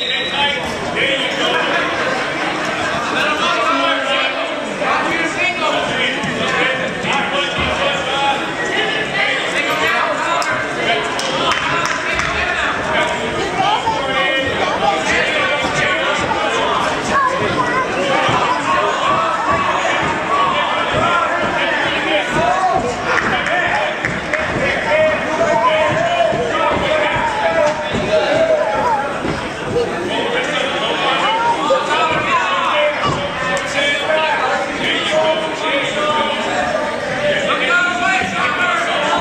いいよ。